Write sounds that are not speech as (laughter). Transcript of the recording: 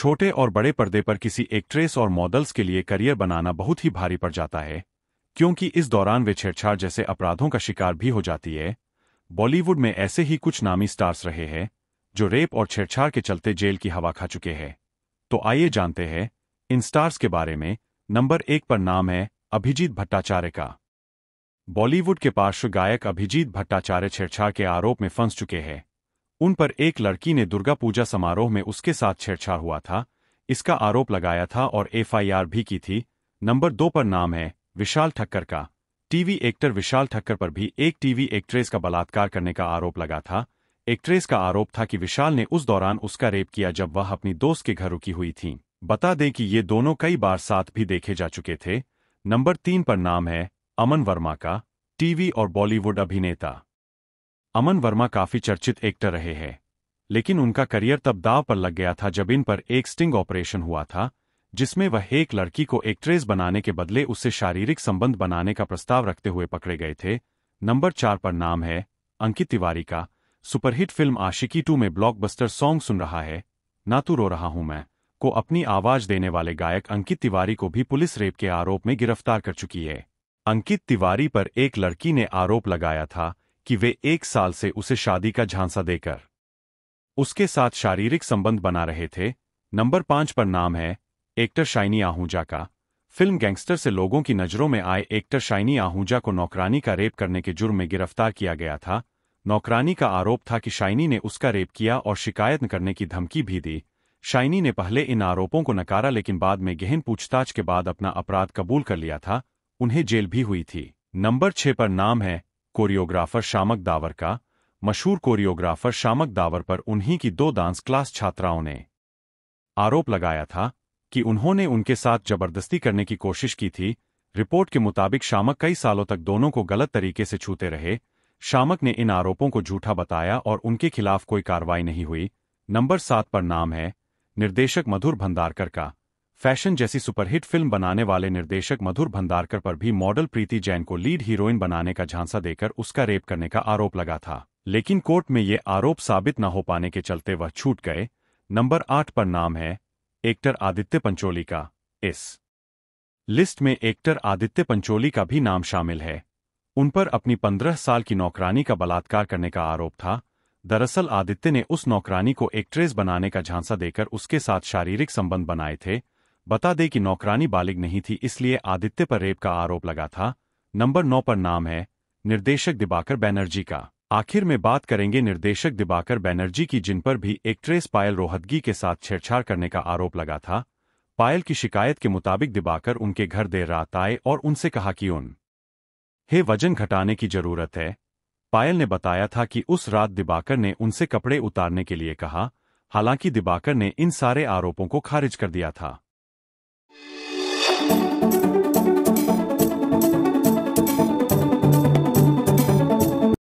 छोटे और बड़े पर्दे पर किसी एक्ट्रेस और मॉडल्स के लिए करियर बनाना बहुत ही भारी पड़ जाता है, क्योंकि इस दौरान वे छेड़छाड़ जैसे अपराधों का शिकार भी हो जाती है। बॉलीवुड में ऐसे ही कुछ नामी स्टार्स रहे हैं, जो रेप और छेड़छाड़ के चलते जेल की हवा खा चुके हैं। तो आइए जानते हैं, इन स्टार्स के बारे में, नंबर एक पर नाम है, अभिजीत भट्टाचार्य का। बॉलीवुड के पार्श्व गायक अभिजीत भट्टाचार्य छेड़छाड़ के आरोप में फंस चुके हैं। उन पर एक लड़की ने दुर्गा पूजा समारोह में उसके साथ छेड़छाड़ हुआ था। इसका आरोप लगाया था और एफआईआर भी की थी। नंबर दो पर नाम है विशाल ठक्कर का। टीवी एक्टर विशाल ठक्कर पर भी एक टीवी एक्ट्रेस का बलात्कार करने का आरोप लगा था। एक्ट्रेस का आरोप था कि विशाल ने उस दौरान उसका रेप किया जब वह अपनी दोस्त के घर रुकी हुई थी। बता दें कि ये दोनों कई बार साथ भी देखे जा चुके थे। नंबर तीन पर नाम है अमन वर्मा का। टीवी और बॉलीवुड अभिनेता अमन वर्मा काफ़ी चर्चित एक्टर रहे हैं। लेकिन उनका करियर तब दाव पर लग गया था जब इन पर एक स्टिंग ऑपरेशन हुआ था, जिसमें वह एक लड़की को एक्ट्रेस बनाने के बदले उससे शारीरिक संबंध बनाने का प्रस्ताव रखते हुए पकड़े गए थे। नंबर चार पर नाम है, अंकित तिवारी का सुपरहिट फ़िल्म आशिकी टू में ब्लॉकबस्टर सॉन्ग सुन रहा है। ना तू रो रहा हूँ मैं, को अपनी आवाज़ देने वाले गायक अंकित तिवारी को भी पुलिस रेप के आरोप में गिरफ़्तार कर चुकी है। अंकित तिवारी पर एक लड़की ने आरोप लगाया था कि वे एक साल से उसे शादी का झांसा देकर उसके साथ शारीरिक संबंध बना रहे थे। नंबर पाँच पर नाम है एक्टर शाइनी आहूजा का। फ़िल्म गैंगस्टर से लोगों की नज़रों में आए एक्टर शाइनी आहूजा को नौकरानी का रेप करने के जुर्म में गिरफ़्तार किया गया था। नौकरानी का आरोप था कि शाइनी ने उसका रेप किया और शिकायत करने की धमकी भी दी। शाइनी ने पहले इन आरोपों को नकारा लेकिन बाद में गहन पूछताछ के बाद अपना अपराध कबूल कर लिया था। उन्हें जेल भी हुई थी। नंबर छह पर नाम है कोरियोग्राफर शामक दावर का, मशहूर कोरियोग्राफर शामक दावर पर उन्हीं की दो डांस क्लास छात्राओं ने आरोप लगाया था कि उन्होंने उनके साथ ज़बरदस्ती करने की कोशिश की थी। रिपोर्ट के मुताबिक शामक कई सालों तक दोनों को गलत तरीके से छूते रहे। शामक ने इन आरोपों को झूठा बताया और उनके खिलाफ कोई कार्रवाई नहीं हुई। नंबर सात पर नाम है, निर्देशक मधुर भंडारकर का। फ़ैशन जैसी सुपरहिट फ़िल्म बनाने वाले निर्देशक मधुर भंडारकर पर भी मॉडल प्रीति जैन को लीड हीरोइन बनाने का झांसा देकर उसका रेप करने का आरोप लगा था। लेकिन कोर्ट में ये आरोप साबित न हो पाने के चलते वह छूट गए। नंबर आठ पर नाम है एक्टर आदित्य पंचोली का इस लिस्ट में एक्टर आदित्य पंचोली का भी नाम शामिल है। उन पर अपनी पंद्रह साल की नौकरानी का बलात्कार करने का आरोप था। दरअसल आदित्य ने उस नौकरानी को एक्ट्रेस बनाने का झांसा देकर उसके साथ शारीरिक संबंध बनाए थे। बता दे कि नौकरानी बालिग नहीं थी, इसलिए आदित्य पर रेप का आरोप लगा था। नंबर नौ पर नाम है निर्देशक दिबाकर बैनर्जी का। आखिर में बात करेंगे निर्देशक दिबाकर बैनर्जी की, जिन पर भी एक्ट्रेस पायल रोहतगी के साथ छेड़छाड़ करने का आरोप लगा था। पायल की शिकायत के मुताबिक दिबाकर उनके घर देर रात आए और उनसे कहा कि उन हे वज़न घटाने की ज़रूरत है। पायल ने बताया था कि उस रात दिबाकर ने उनसे कपड़े उतारने के लिए कहा, हालाँकि दिबाकर ने इन सारे आरोपों को खारिज कर दिया था। you (laughs)